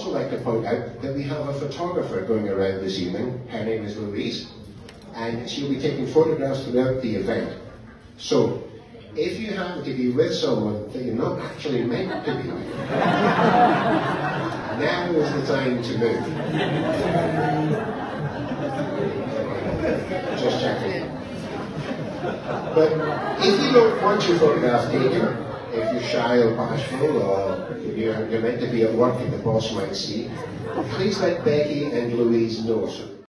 also like to point out that we have a photographer going around this evening. Her name is Louise, and she'll be taking photographs throughout the event. So, if you happen to be with someone that you're not actually meant to be with, now is the time to move. Just checking. But if you don't want your photograph taken, if you're shy or bashful or you're, you're meant to be at work and the boss might see, please let Becky and Louise know.